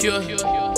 pure.